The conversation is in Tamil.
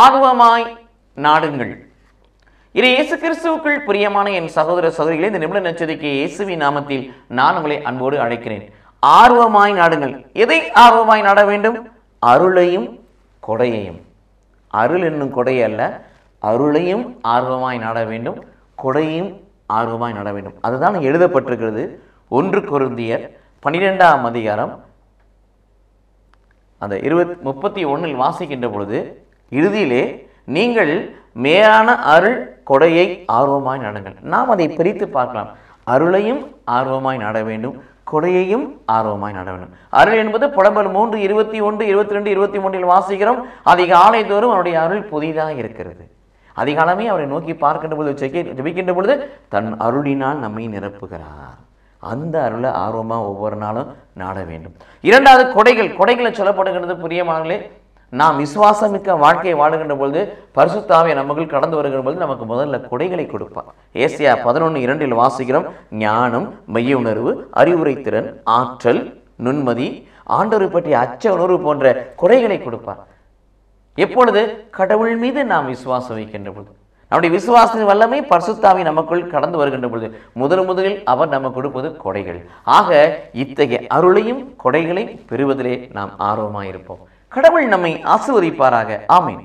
ஆர்வமாய் நாடுங்கள். இது இயேசு கிறிஸ்துவுக்குள் பிரியமான என் சகோதர சகோதரிகளே இந்த நிமிட நச்சரிக்கை இயேசுவி நாமத்தில் நான் உங்களை அன்போடு அழைக்கிறேன். ஆர்வமாய் நாடுங்கள். எதை ஆர்வமாய் நாட வேண்டும்? அருளையும் கொடையையும். அருள் என்னும் கொடை அல்ல அருளையும் ஆர்வமாய் நாட வேண்டும் கொடையும் ஆர்வமாய் நாட வேண்டும். அதுதான் எழுதப்பட்டிருக்கிறது. ஒன்று குருந்தியர் பனிரெண்டாம் அதிகாரம் அந்த இருபத் முப்பத்தி ஒன்றில் வாசிக்கின்ற பொழுது இறுதியிலே நீங்கள் மேலான அருள் கொடையை ஆர்வமாய் நாடுங்கள். நாம் அதை பிரித்து பார்க்கலாம். அருளையும் ஆர்வமாய் நாட வேண்டும். கொடையையும் ஆர்வமாய் நாட வேண்டும். அருள் என்பது புலம்பல் மூன்று இருபத்தி ஒன்று இருபத்தி ரெண்டு இருபத்தி மூன்றில் வாசிக்கிறோம். அதிகாலை தோறும் அவருடைய அருள் புதிதாக இருக்கிறது. அதிகாலமே அவரை நோக்கி பார்க்கின்ற பொழுது ஜெபிக்கின்ற பொழுது தன் அருளினால் நம்மை நிரப்புகிறார். அந்த அருளை ஆர்வமாக ஒவ்வொரு நாளும் நாட வேண்டும். இரண்டாவது கொடைகள். கொடைகளை சொல்லப்படுகிறது. பிரியமானங்களே நாம் விசுவாசமிக்க வாழ்க்கையை வாழுகின்ற பொழுது பரிசுத்தாவை நமக்குள் கடந்து வருகிற பொழுது நமக்கு முதல்ல கொடைகளை கொடுப்பார் ஏசியா பதினொன்று இரண்டில் வாசிக்கிறோம். ஞானம் மைய உணர்வு அறிவுரை திறன் ஆற்றல் நுண்மதி ஆண்டவரை பற்றிய அச்ச உணர்வு போன்ற கொடைகளை கொடுப்பார் எப்பொழுது? கடவுள் மீது நாம் விசுவாசம் வைக்கின்ற பொழுது. நம்முடைய விசுவாசத்தின் வல்லமை பரிசுத்தாவி நமக்குள் கடந்து வருகின்ற பொழுது. முதல் முதலில் அவர் நமக்கு கொடுப்பது கொடைகள். ஆக இத்தகைய அருளையும் கொடைகளையும் பெறுவதிலே நாம் ஆர்வமாக இருப்போம் கடவுள் நம்மை ஆசிர்வதிப்பாராக. ஆமீன்.